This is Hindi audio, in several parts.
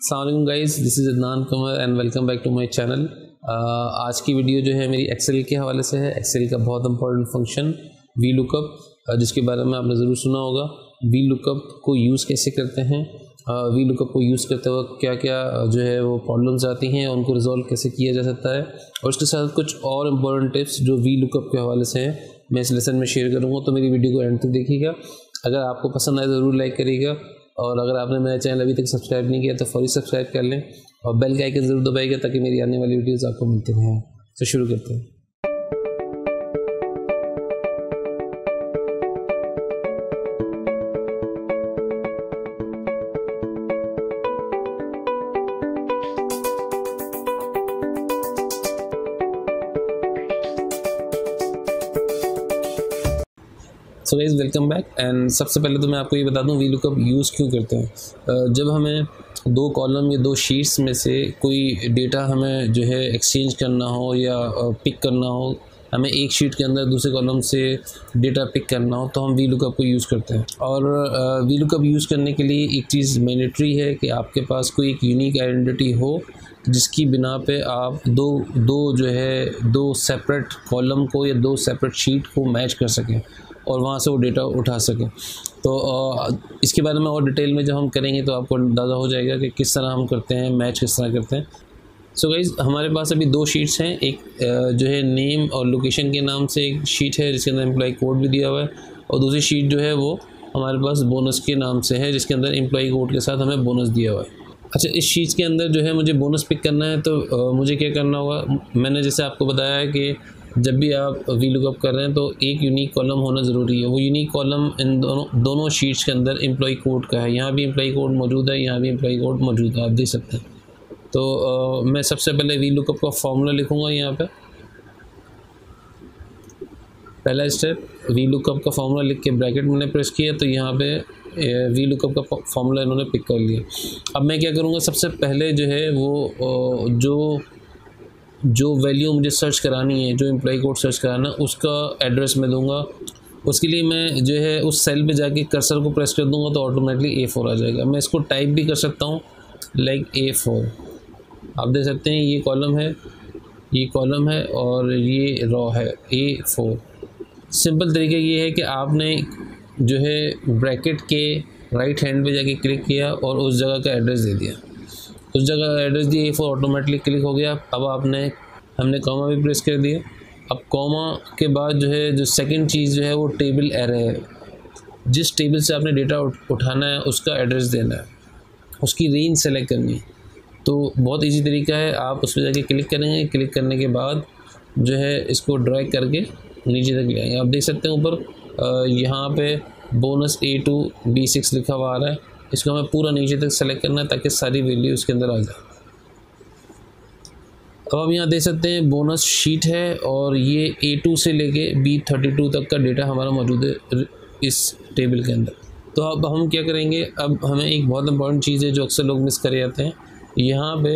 Allam guys this is Adnan Qamar and welcome back to my channel आज की वीडियो जो है मेरी एक्सेल के हवाले से है। एक्सेल का बहुत इंपॉर्टेंट फ़ंक्शन वी लुकअप जिसके बारे में आपने ज़रूर सुना होगा। वी लुकअप को यूज़ कैसे करते हैं? वी लुकअप को यूज़ करते वक्त क्या क्या जो है वो प्रॉब्लम्स आती हैं उनको रिजॉल्व कैसे किया जा सकता है? और उसके साथ कुछ और इम्पोर्टेंट टिप्स जो वी लुकअप के हवाले से हैं, मैं इस लेसन में शेयर करूँगा। तो मेरी वीडियो को एंड तक देखिएगा। अगर आपको पसंद आए ज़रूर लाइक करिएगा। और अगर आपने मेरा चैनल अभी तक सब्सक्राइब नहीं किया तो फौरी सब्सक्राइब कर लें और बेल के आइकन ज़रूर दबाइएगा ताकि मेरी आने वाली वीडियोज़ आपको मिलती रहें। तो शुरू करते हैं। So guys welcome back and सबसे पहले तो मैं आपको ये बता दूँ वी लुकअप यूज़ क्यों करते हैं? जब हमें दो कॉलम या दो शीट्स में से कोई डेटा हमें जो है एक्सचेंज करना हो या पिक करना हो, हमें एक शीट के अंदर दूसरे कॉलम से डेटा पिक करना हो तो हम वी लुकअप को यूज़ करते हैं। और वी लुकअप यूज़ करने के लिए एक चीज़ मैंडेटरी है कि आपके पास कोई एक यूनिक आइडेंटिटी हो, जिसकी बिना पे आप दो दो जो है, दो सेपरेट कॉलम को या दो सेपरेट शीट को मैच कर सकें। और वहाँ से वो डेटा उठा सकें। तो इसके बारे में और डिटेल में जब हम करेंगे तो आपको अंदाज़ा हो जाएगा कि किस तरह हम करते हैं मैच किस तरह करते हैं। सो so गाइज़ हमारे पास अभी दो शीट्स हैं। एक जो है नेम और लोकेशन के नाम से एक शीट है जिसके अंदर एम्प्लॉय कोड भी दिया हुआ है। और दूसरी शीट जो है वो हमारे पास बोनस के नाम से है जिसके अंदर एम्प्लॉय कोड के साथ हमें बोनस दिया हुआ है। अच्छा इस शीट के अंदर जो है मुझे बोनस पिक करना है तो आ, मुझे क्या करना होगा? मैंने जैसे आपको बताया है कि जब भी आप वी लुकअप कर रहे हैं तो एक यूनिक कॉलम होना ज़रूरी है। वो यूनिक कॉलम इन दोनों दोनों शीट्स के अंदर एम्प्लॉय कोड का है। यहाँ भी एम्प्लॉय कोड मौजूद है यहाँ भी एम्प्लॉय कोड मौजूद है आप देख सकते हैं। तो आ, मैं सबसे पहले वी लुकअप का फॉर्मूला लिखूँगा यहाँ पर पहला स्टेप वी लुकअप का फॉर्मूला लिख के ब्रैकेट मैंने प्रेस किया तो यहाँ पे वी लुकअप का फॉर्मूला इन्होंने पिक कर लिया। अब मैं क्या करूँगा सबसे पहले जो है वो जो जो वैल्यू मुझे सर्च करानी है, जो एम्प्लॉय कोड सर्च कराना है, उसका एड्रेस मैं दूँगा। उसके लिए मैं जो है, उस सेल पे जाके कर्सर को प्रेस कर दूँगा तो ऑटोमेटिकली ए फोर आ जाएगा। मैं इसको टाइप भी कर सकता हूँ लाइक ए फोर आप देख सकते हैं, ये कॉलम है, ये कॉलम है, और ये रॉ है ए फोर सिंपल तरीका ये है कि आपने जो है ब्रैकेट के राइट हैंड पे जाके क्लिक किया और उस जगह का एड्रेस दे दिया। उस जगह एड्रेस दिए फोर ऑटोमेटिकली क्लिक हो गया। अब आपने, हमने कॉमा भी प्रेस कर दिया। अब कॉमा के बाद जो है, जो सेकंड चीज़ जो है, वो टेबल एरे है। जिस टेबल से आपने डेटा उठाना है, उसका एड्रेस देना है। उसकी रेंज सेलेक्ट करनी है। तो बहुत इजी तरीका है। आप उस पर जाके क्लिक करेंगे। क्लिक करने के बाद जो है, इसको ड्रैग करके नीचे तक ले आएँगे। आप देख सकते हैं ऊपर यहाँ पे bonus A two B six लिखा हुआ आ रहा है। इसको हमें पूरा नीचे तक सेलेक्ट करना है ताकि सारी वैल्यू उसके अंदर आ जाए। अब हम यहाँ देख सकते हैं बोनस शीट है और ये ए टू से लेके बी थर्टी टू तक का डेटा हमारा मौजूद है इस टेबल के अंदर। तो अब हम क्या करेंगे? अब हमें एक बहुत इंपॉर्टेंट चीज़ है जो अक्सर लोग मिस कर जाते हैं। यहाँ पे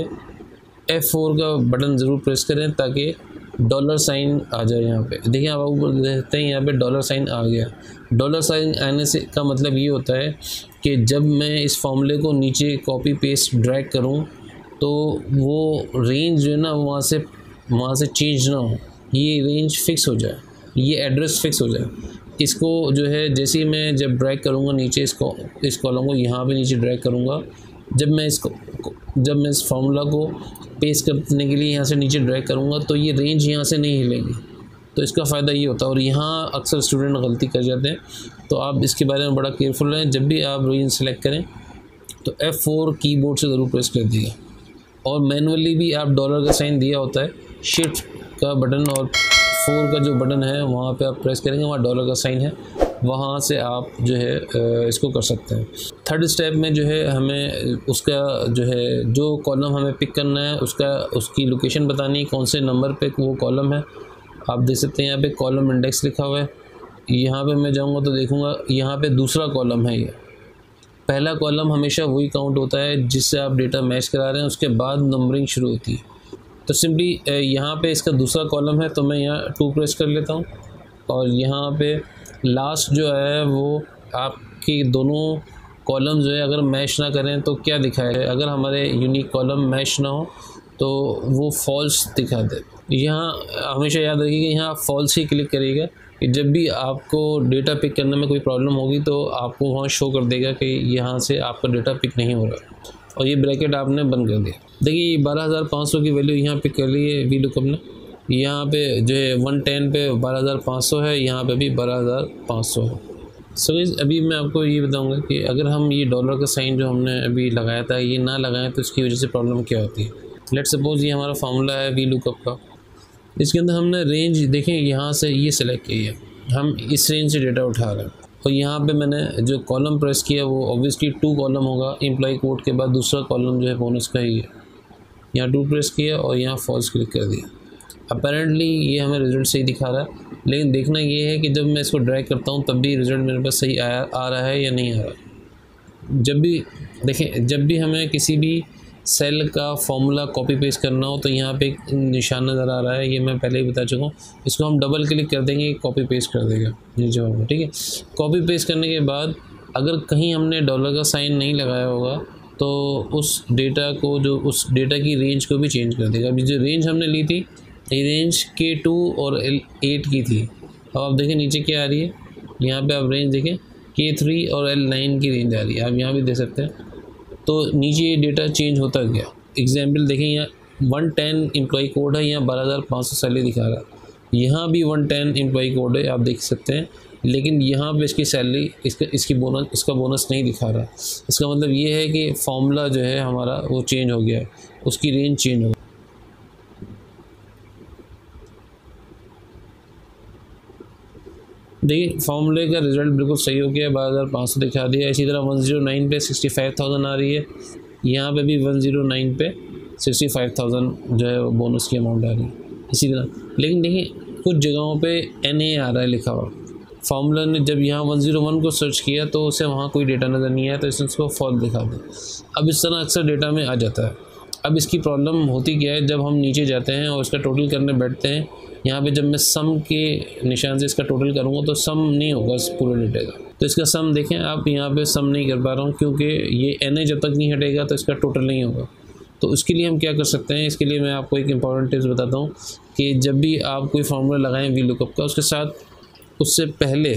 एफ़ फोर का बटन ज़रूर प्रेस करें ताकि डॉलर साइन आ जाए यहाँ पे। देखिए आप देखते हैं यहाँ पे डॉलर साइन आ गया। डॉलर साइन आने से का मतलब ये होता है कि जब मैं इस फॉर्मूले को नीचे कॉपी पेस्ट ड्रैग करूँ तो वो रेंज जो है ना, वहाँ से वहाँ से चेंज ना हो। ये रेंज फिक्स हो जाए। ये एड्रेस फिक्स हो जाए। इसको जो है, जैसे ही मैं जब ड्रैग करूँगा नीचे, इसको, इस कॉलम को यहाँ पे नीचे ड्रैग करूँगा, जब मैं इसको, जब मैं इस फार्मूला को पेस्ट करने के लिए यहाँ से नीचे ड्रैग करूँगा तो ये रेंज यहाँ से नहीं हिलेगी। तो इसका फ़ायदा ये होता है और यहाँ अक्सर स्टूडेंट गलती कर जाते हैं। तो आप इसके बारे में बड़ा केयरफुल रहें, जब भी आप रेंज सेलेक्ट करें तो एफ़ फोर की बोर्ड से ज़रूर प्रेस कर दीजिए। और मैनुअली भी आप डॉलर का साइन दिया होता है शिफ्ट का बटन और फोर का जो बटन है, वहाँ पे आप प्रेस करेंगे, वहाँ डॉलर का साइन है। वहाँ से आप जो है इसको कर सकते हैं। थर्ड स्टेप में जो है, हमें उसका जो है, जो कॉलम हमें पिक करना है, उसका, उसकी लोकेशन बतानी है, कौन से नंबर पे वो कॉलम है। आप देख सकते हैं यहाँ पे कॉलम इंडेक्स लिखा हुआ है। यहाँ पे मैं जाऊँगा तो देखूँगा, यहाँ पे दूसरा कॉलम है ये। पहला कॉलम हमेशा वही काउंट होता है जिससे आप डेटा मैच करा रहे हैं, उसके बाद नंबरिंग शुरू होती है। तो सिंपली यहाँ पे इसका दूसरा कॉलम है तो मैं यहाँ टू प्रेस कर लेता हूँ। और यहाँ पे लास्ट जो है, वो आपकी दोनों कॉलम जो है, अगर मैच ना करें तो क्या दिखाए अगर हमारे यूनिक कॉलम मैच ना हो तो वो फॉल्स दिखा दे। यहाँ हमेशा याद रखिएगा यहाँ फॉल्स ही क्लिक करिएगा कि जब भी आपको डेटा पिक करने में कोई प्रॉब्लम होगी तो आपको वहाँ शो कर देगा कि यहाँ से आपका डेटा पिक नहीं हो रहा। और ये ब्रैकेट आपने बंद कर दिया। देखिए बारह हज़ार पाँच सौ की वैल्यू यहाँ पिक कर ली है वी लुकअप ने यहाँ पे जो है वन टेन पे बारह हज़ार पाँच सौ है यहाँ पे भी बारह हज़ार पाँच सौ है। सो so, अभी मैं आपको ये बताऊँगा कि अगर हम ये डॉलर का साइन जो हमने अभी लगाया था ये ना लगाएँ तो इसकी वजह से प्रॉब्लम क्या होती है। लेट सपोज़ ये हमारा फार्मूला है वी लुकअप का। इसके अंदर हमने रेंज देखें, यहाँ से ये सिलेक्ट की है। हम इस रेंज से डेटा उठा रहे हैं। और यहाँ पे मैंने जो कॉलम प्रेस किया, वो ऑब्वियसली टू कॉलम होगा। एम्प्लॉय कोड के बाद दूसरा कॉलम जो है बोनस का ही है। यहाँ टू प्रेस किया और यहाँ फॉल्स क्लिक कर दिया। अपेरेंटली ये हमें रिज़ल्ट सही दिखा रहा है। लेकिन देखना ये है कि जब मैं इसको ड्रैग करता हूँ, तब भी रिज़ल्ट मेरे पास सही आया, आ रहा है या नहीं आ रहा। जब भी, देखें, जब भी हमें किसी भी सेल का फॉर्मूला कॉपी पेस्ट करना हो तो यहाँ पे एक निशान नज़र आ रहा है, ये मैं पहले ही बता चुका हूँ। इसको हम डबल क्लिक कर देंगे कॉपी पेस्ट कर देगा, ये जवाब ठीक है? कॉपी पेस्ट करने के बाद अगर कहीं हमने डॉलर का साइन नहीं लगाया होगा तो उस डेटा को जो, उस डेटा की रेंज को भी चेंज कर देगा। अभी जो रेंज हमने ली थी, ये रेंज के टू और एट की थी। अब आप देखें, नीचे क्या आ रही है? यहाँ पे आप रेंज देखें के थ्री और एल नाइन की रेंज आ रही है। आप यहाँ भी देख सकते हैं। तो नीचे ये डेटा चेंज होता गया। एग्ज़ाम्पल देखें, यहाँ वन टेन एम्प्लॉई कोड है, यहाँ बारह हज़ार पाँच सौ सैलरी दिखा रहा है। यहाँ भी वन टेन एम्प्लॉई कोड है, आप देख सकते हैं। लेकिन यहाँ पे इसकी सैलरी इसका, इसकी बोनस इसका बोनस नहीं दिखा रहा। इसका मतलब ये है कि फॉर्मूला जो है हमारा वो चेंज हो गया है। उसकी रेंज चेंज हो। देखिए फॉर्मूले का रिज़ल्ट बिल्कुल सही हो गया, बारह हज़ार पाँच सौ दिखा दिया। इसी तरह वन ज़ीरो नाइन पे सिक्सटी फाइव थाउज़ेंड आ रही है। यहाँ पे भी वन ज़ीरो नाइन पे सिक्सटी फाइव थाउज़ेंड जो है वो बोनस की अमाउंट आ रही है। इसी तरह। लेकिन देखिए, कुछ जगहों पे एन ए आ रहा है लिखा हुआ। फार्मूला ने जब यहाँ वन ज़ीरो वन को सर्च किया तो उसे वहाँ कोई डेटा नज़र नहीं आया तो इसने उसको फॉल्ट दिखा दिया। अब इस तरह अक्सर डेटा में आ जाता है। अब इसकी प्रॉब्लम होती क्या है? जब हम नीचे जाते हैं और इसका टोटल करने बैठते हैं, यहाँ पे जब मैं सम के निशान से इसका टोटल करूँगा तो सम नहीं होगा इस पूरे डेटे का। तो इसका सम देखें, आप यहाँ पे सम नहीं कर पा रहा हूँ, क्योंकि ये एनए जब तक नहीं हटेगा तो इसका टोटल नहीं होगा। तो उसके लिए हम क्या कर सकते हैं? इसके लिए मैं आपको एक इंपॉर्टेंट टिप्स बताता हूँ कि जब भी आप कोई फार्मूला लगाएँ वी लुकअप का, उसके साथ उससे पहले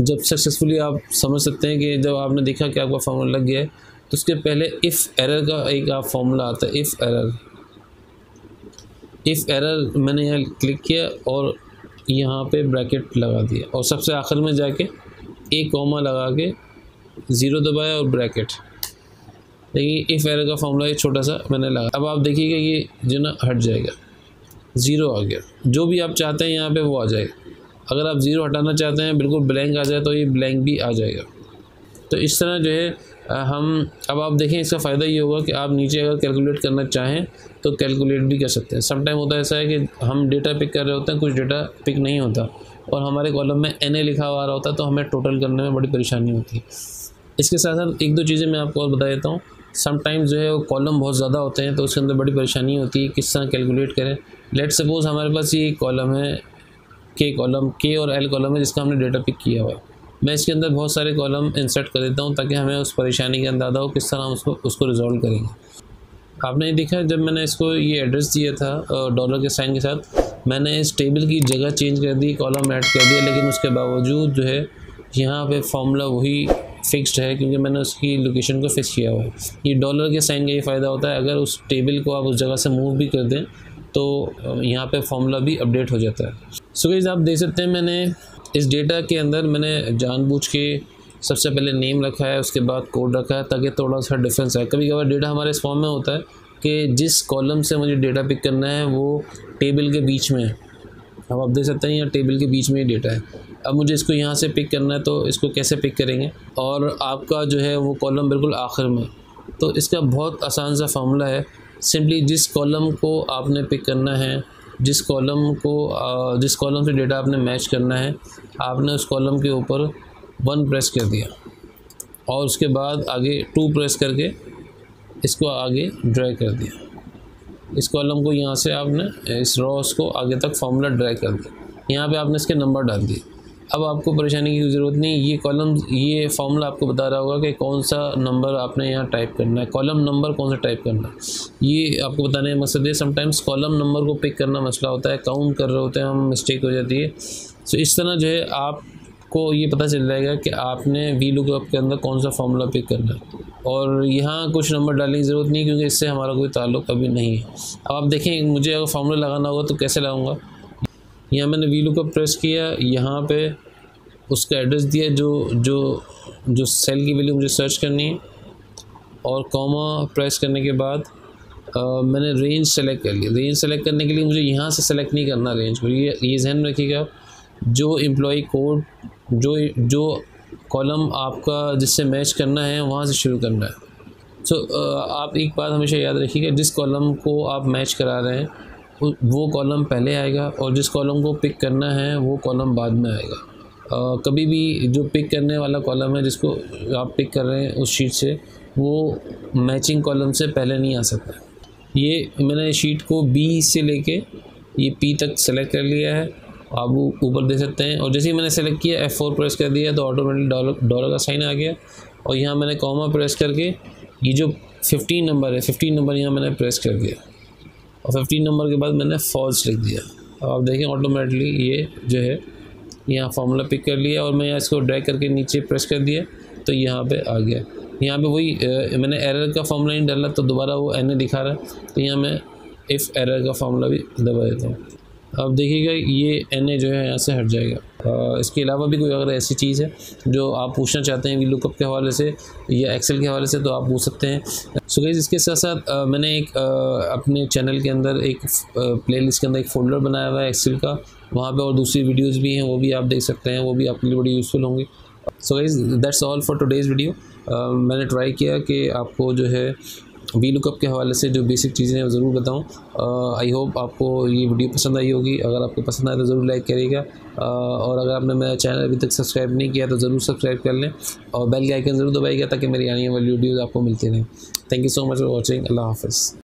जब सक्सेसफुली आप समझ सकते हैं कि जब आपने देखा कि आपका फार्मूला लग गया है उसके पहले इफ़ एरर का एक आप फार्मूला आता है इफ़ एरर इफ़ एरर मैंने यहाँ क्लिक किया और यहाँ पे ब्रैकेट लगा दिया। और सबसे आखिर में जाके एक कॉमा लगा के ज़ीरो दबाया और ब्रैकेट देखिए इफ़ एरर का फॉर्मूला ये छोटा सा मैंने लगा। अब आप देखिएगा ये जो ना हट जाएगा। ज़ीरो आ गया। जो भी आप चाहते हैं यहाँ पे वो आ जाएगा। अगर आप ज़ीरो हटाना चाहते हैं, बिल्कुल ब्लैंक आ जाए तो ये ब्लैंक भी आ जाएगा। तो इस तरह जो है हम, अब आप देखें, इसका फ़ायदा ये होगा कि आप नीचे अगर कैलकुलेट करना चाहें तो कैलकुलेट भी कर सकते हैं। समटाइम होता है ऐसा है कि हम डेटा पिक कर रहे होते हैं, कुछ डेटा पिक नहीं होता। और हमारे कॉलम में एन ए लिखा हुआ आ रहा होता है तो हमें टोटल करने में बड़ी परेशानी होती है। इसके साथ साथ एक दो चीज़ें मैं आपको और बता देता हूँ। समटाइम्स जो है वो कॉलम बहुत ज़्यादा होते हैं तो उसके अंदर बड़ी परेशानी होती है किस तरह कैलकुलेट करें। लेट सपोज़ हमारे पास ये कॉलम है के कॉलम के और एल कॉलम है जिसका हमने डेटा पिक किया हुआ है। मैं इसके अंदर बहुत सारे कॉलम इंसर्ट कर देता हूँ ताकि हमें उस परेशानी का अंदाज़ा हो किस तरह हम उसको उसको रिजॉल्व करेंगे। आपने देखा जब मैंने इसको ये एड्रेस दिया था डॉलर के साइन के साथ मैंने इस टेबल की जगह चेंज कर दी कॉलम ऐड कर दिया लेकिन उसके बावजूद जो है यहाँ पे फॉर्मूला वही फिक्स्ड है क्योंकि मैंने उसकी लोकेशन को फिक्स किया हुआ है। ये डॉलर के साइन का ये फ़ायदा होता है अगर उस टेबल को आप उस जगह से मूव भी कर दें तो यहाँ पे फॉर्मूला भी अपडेट हो जाता है। सो so, आप देख सकते हैं मैंने इस डेटा के अंदर मैंने जानबूझ के सबसे पहले नेम रखा है, उसके बाद कोड रखा है, ताकि थोड़ा सा डिफरेंस है कभी कभार डेटा हमारे इस फॉर्म में होता है कि जिस कॉलम से मुझे डेटा पिक करना है, वो टेबल के बीच में है। अब आप देख सकते हैं, यहाँ टेबल के बीच में ही डेटा है। अब मुझे इसको यहाँ से पिक करना है तो इसको कैसे पिक करेंगे? और आपका जो है, वो कॉलम बिल्कुल आखिर में तो इसका बहुत आसान सा फार्मूला है। सिंपली जिस कॉलम को आपने पिक करना है जिस कॉलम को जिस कॉलम से डेटा आपने मैच करना है, आपने उस कॉलम के ऊपर वन प्रेस कर दिया और उसके बाद आगे टू प्रेस करके इसको आगे ड्रैग कर दिया। इस कॉलम को यहाँ से आपने, इस रॉस को आगे तक फॉर्मूला ड्रैग कर दिया। यहाँ पे आपने इसके नंबर डाल दिए। अब आपको परेशानी की ज़रूरत नहीं, ये कॉलम ये फॉर्मूला आपको बता रहा होगा कि कौन सा नंबर आपने यहाँ टाइप करना है। कॉलम नंबर कौन सा टाइप करना है? ये आपको बताने का मकसद है समटाइम्स कॉलम नंबर को पिक करना मसला होता है काउंट कर रहे होते हैं, हम मिस्टेक हो जाती है। सो इस तरह जो है आपको ये पता चल जाएगा कि आपने वी लुकअप के अंदर कौन सा फार्मूला पिक करना है। और यहाँ कुछ नंबर डालने की ज़रूरत नहीं, क्योंकि इससे हमारा कोई ताल्लुक अभी नहीं है। अब आप देखें, मुझे अगर फार्मूला लगाना होगा तो कैसे लगाऊँगा? यहाँ मैंने वी लुकअप प्रेस किया यहाँ पे उसका एड्रेस दिया जो जो जो सेल की वैल्यू मुझे सर्च करनी है। और कॉमा प्रेस करने के बाद आ, मैंने रेंज सेलेक्ट कर ली रेंज सेलेक्ट करने के लिए मुझे यहाँ से सेलेक्ट नहीं करना रेंज को ये ये जहन में रखिएगा जो एम्प्लॉय कोड जो जो कॉलम आपका जिससे मैच करना है वहाँ से शुरू करना है। सो so, आप एक बात हमेशा याद रखिएगा जिस कॉलम को आप मैच करा रहे हैं वो कॉलम पहले आएगा और जिस कॉलम को पिक करना है वो कॉलम बाद में आएगा। आ, कभी भी जो पिक करने वाला कॉलम है जिसको आप पिक कर रहे हैं उस शीट से वो मैचिंग कॉलम से पहले नहीं आ सकता। ये मैंने शीट को बी से लेके ये पी तक सेलेक्ट कर लिया है। आप ऊपर दे सकते हैं। और जैसे ही मैंने सेलेक्ट किया एफ़ फोर प्रेस कर दिया तो ऑटोमेटिक डॉलर डॉलर का साइन आ गया। और यहाँ मैंने कॉमा प्रेस करके ये जो फिफ्टीन नंबर है फिफ्टीन नंबर यहाँ मैंने प्रेस कर दिया। और फिफ्टीन नंबर के बाद मैंने फॉल्स लिख दिया। अब आप देखें ऑटोमेटिकली ये जो है, यहाँ फार्मूला पिक कर लिया और मैं यहाँ इसको ड्रैग करके नीचे प्रेस कर दिया तो यहाँ पे आ गया। यहाँ पे वही मैंने एरर का फार्मूला नहीं डाला तो दोबारा वो एन ए दिखा रहा है तो यहाँ मैं इफ़ एरर का फार्मूला भी दबा देता हूँ। अब देखिएगा, ये एन ए जो है यहाँ से हट जाएगा। इसके अलावा भी कोई अगर ऐसी चीज़ है जो आप पूछना चाहते हैं वी लुकअप के हवाले से या एक्सेल के हवाले से तो आप पूछ सकते हैं। सो गई इसके साथ साथ मैंने एक अपने चैनल के अंदर एक प्लेलिस्ट के अंदर एक फ़ोल्डर बनाया हुआ है एक्सेल का। वहाँ पे और दूसरी वीडियोस भी हैं, वो भी आप देख सकते हैं, वो भी आपके लिए बड़ी यूज़फुल होंगी। So guys that's all for today's video मैंने ट्राई किया कि आपको जो है वी लुकअप के हवाले से जो बेसिक चीज़ें हैं ज़रूर बताऊँ। आई होप आपको ये वीडियो पसंद आई होगी। अगर आपको पसंद आए तो ज़रूर लाइक करिएगा। और अगर आपने मेरा चैनल अभी तक सब्सक्राइब नहीं किया तो ज़रूर सब्सक्राइब कर लें। और बेल के आइकन ज़रूर दबाइएगा ताकि मेरी आने वाली वीडियोज़ आपको मिलती रहें। Thank you so much for watching Allah half